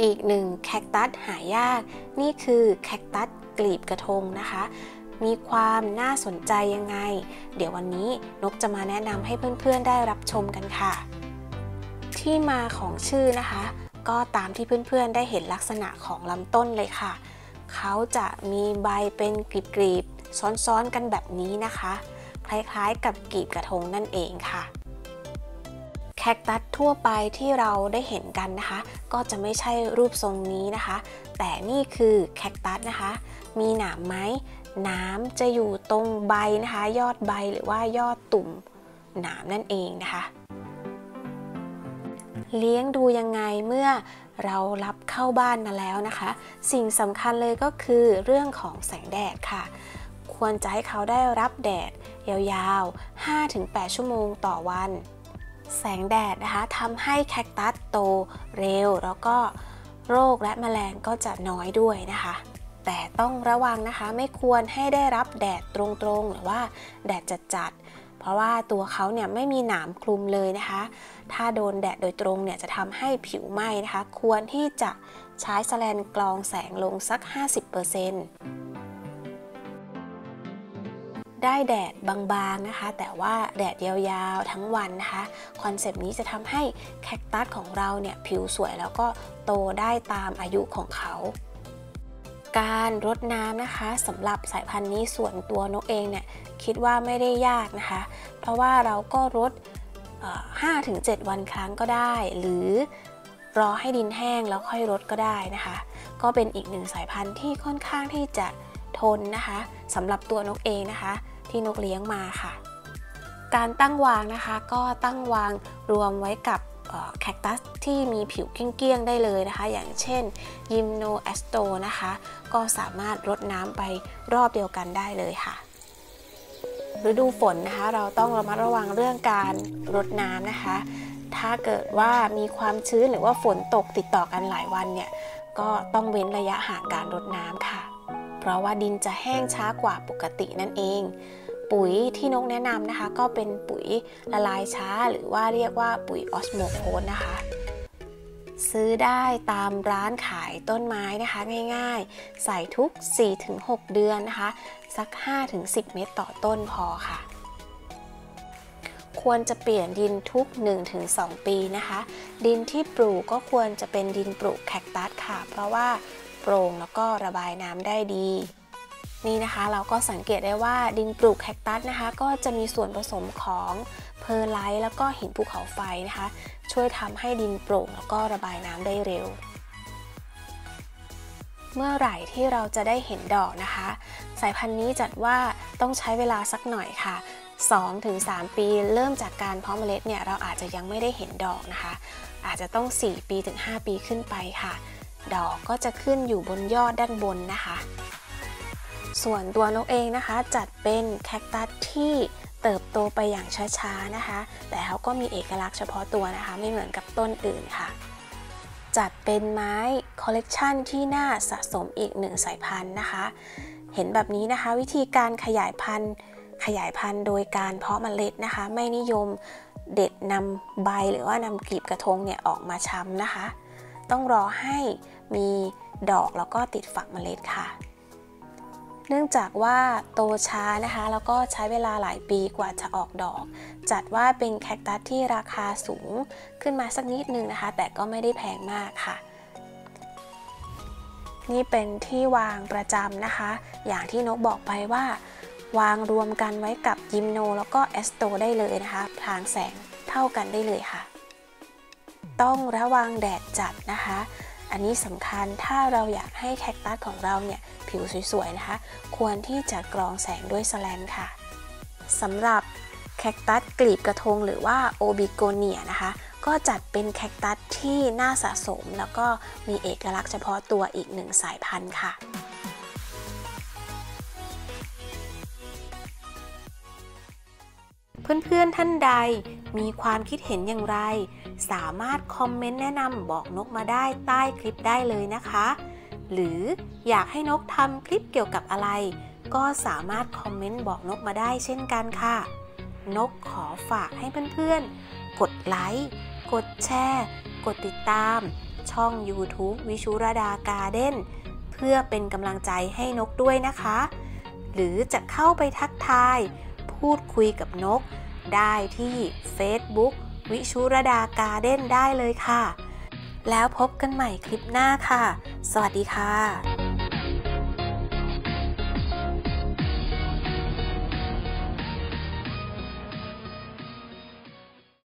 อีกหนึ่งแคคตัสหายาก นี่คือแคคตัสกลีบกระทงนะคะ มีความน่าสนใจยังไง เดี๋ยววันนี้นกจะมาแนะนำให้เพื่อนๆได้รับชมกันค่ะ ที่มาของชื่อนะคะ ก็ตามที่เพื่อนๆได้เห็นลักษณะของลำต้นเลยค่ะ เขาจะมีใบเป็นกลีบๆซ้อนๆกันแบบนี้นะคะ คล้ายๆกับกลีบกระทงนั่นเองค่ะ คคตัสทั่วไปที่เราได้เห็นกันนะคะ ก็จะไม่ใช่รูปทรงนี้นะคะ แต่นี่คือแคคตัสนะคะ มีหนามไหมหนามจะอยู่ตรงใบนะคะ ยอดใบหรือว่ายอดตุ่มหนามนั่นเองนะคะ เลี้ยงดูยังไงเมื่อเรารับเข้าบ้านมาแล้วนะคะ สิ่งสำคัญเลยก็คือเรื่องของแสงแดดค่ะ ควรจะให้เขาได้รับแดดยาวๆ 5-8 ชั่วโมงต่อวัน แสงแดดนะคะทำให้แคคตัสโตเร็ว แล้วก็โรคและแมลงก็จะน้อยด้วยนะคะ แต่ต้องระวังนะคะไม่ควรให้ได้รับแดดตรงๆ หรือว่าแดดจัดๆ เพราะว่าตัวเขาเนี่ยไม่มีหนามคลุมเลยนะคะ ถ้าโดนแดดโดยตรงเนี่ยจะทำให้ผิวไหม้นะคะ ควรที่จะใช้สแลนกรองแสงลงสัก 50% ได้แดดบางๆนะคะ แต่ว่าแดดยาวๆทั้งวันนะคะคอนเซปต์นี้จะทำให้แคคตัสของเราเนี่ยผิวสวยแล้วก็โตได้ตามอายุของเขาการรดน้ำนะคะสำหรับสายพันธุ์นี้ส่วนตัวนกเองเนี่ยคิดว่าไม่ได้ยากนะคะ เพราะว่าเราก็รด 5-7 วันครั้งก็ได้ หรือรอให้ดินแห้งแล้วค่อยรดก็ได้นะคะ ก็เป็นอีกหนึ่งสายพันธุ์ที่ค่อนข้างที่จะ ทนนะคะสำหรับตัวนกเองนะคะ ที่นกเลี้ยงมาค่ะ การตั้งวางนะคะ ก็ตั้งวางรวมไว้กับแคคตัสที่มีผิวเกลี้ยงๆได้เลยนะคะ อย่างเช่นยิมโนแอสโตนะคะ ก็สามารถรดน้ำไปรอบเดียวกันได้เลยค่ะฤดูฝนนะคะ เราต้องระมัดระวังเรื่องการรดน้ำนะคะ ถ้าเกิดว่ามีความชื้นหรือว่าฝนตกติดต่อกันหลายวันเนี่ย ก็ต้องเว้นระยะห่างการรดน้ำค่ะ ราะว่าดินจะแห้งช้ากว่าปกตินั่นเอง ปุ๋ยที่นกแนะนำนะคะ ก็เป็นปุ๋ยละลายช้าหรือว่าเรียกว่าปุ๋ยออสโมโคสนะคะ ซื้อได้ตามร้านขายต้นไม้นะคะง่ายๆ ใส่ทุก 4-6 เดือนนะคะ สัก 5-10 เม็ดต่อต้นพอค่ะควรจะเปลี่ยนดินทุก 1-2 ปีนะคะ ดินที่ปลูกก็ควรจะเป็นดินปลูกแคคตัสค่ะ เพราะว่า โปร่งแล้วก็ระบายน้ำได้ดี นี่นะคะเราก็สังเกตได้ว่าดินปลูกแคคตัสนะคะ ก็จะมีส่วนผสมของเพอร์ไลท์แล้วก็หินภูเขาไฟนะคะ ช่วยทำให้ดินโปร่งแล้วก็ระบายน้ำได้เร็ว เมื่อไหร่ที่เราจะได้เห็นดอกนะคะ สายพันธุ์นี้จัดว่าต้องใช้เวลาสักหน่อยค่ะ2-3 ปีเริ่มจากการเพาะเมล็ดเนี่ยเราอาจจะยังไม่ได้เห็นดอกนะคะ อาจจะต้อง 4 ปีถึง 5 ปีขึ้นไปค่ะ ดอกก็จะขึ้นอยู่บนยอดด้านบนนะคะ ส่วนตัวนกเองนะคะจัดเป็นแคคตัสที่เติบโตไปอย่างช้าๆนะคะ แต่เขาก็มีเอกลักษณ์เฉพาะตัวนะคะ ไม่เหมือนกับต้นอื่นค่ะ จัดเป็นไม้คอลเลกชันที่น่าสะสมอีกหนึ่งสายพันธุ์นะคะ เห็นแบบนี้นะคะวิธีการขยายพันธุ์ขยายพันธุ์โดยการเพาะเมล็ดนะคะ ไม่นิยมเด็ดนำใบหรือว่านำกลีบกระทงเนี่ยออกมาช้ำนะคะ ต้องรอให้มีดอกแล้วก็ติดฝักเมล็ดค่ะ เนื่องจากว่าโตช้านะคะ แล้วก็ใช้เวลาหลายปีกว่าจะออกดอก จัดว่าเป็นแคคตัสที่ราคาสูงขึ้นมาสักนิดนึงนะคะ แต่ก็ไม่ได้แพงมากค่ะ นี่เป็นที่วางประจำนะคะ อย่างที่นกบอกไปว่าวางรวมกันไว้กับยิมโน แล้วก็แอสโตได้เลยนะคะพลางแสงเท่ากันได้เลยค่ะ ต้องระวังแดดจัดนะคะ อันนี้สำคัญถ้าเราอยากให้แคคตัสของเราเนี่ยผิวสวยๆนะคะ ควรที่จะกรองแสงด้วยสแลนค่ะสำหรับแคคตัสกลีบกระทงหรือว่าโอบิโกเนียนะคะ ก็จัดเป็นแคคตัสที่น่าสะสม แล้วก็มีเอกลักษณ์เฉพาะตัวอีกหนึ่งสายพันธุ์ค่ะเพื่อนๆท่านใดมีความคิดเห็นอย่างไร สามารถคอมเมนต์แนะนำบอกนกมาได้ใต้คลิปได้เลยนะคะ หรืออยากให้นกทำคลิปเกี่ยวกับอะไร ก็สามารถคอมเมนต์บอกนกมาได้เช่นกันค่ะ นกขอฝากให้เพื่อนๆ กดไลค์ กดแชร์ กดติดตาม ช่อง YouTube วิชุรดาการ์เด้นเพื่อเป็นกำลังใจให้นกด้วยนะคะ หรือจะเข้าไปทักทาย พูดคุยกับนกได้ที่ Facebook วิชุรดาการ์เด้นได้เลยค่ะ แล้วพบกันใหม่คลิปหน้าค่ะ สวัสดีค่ะ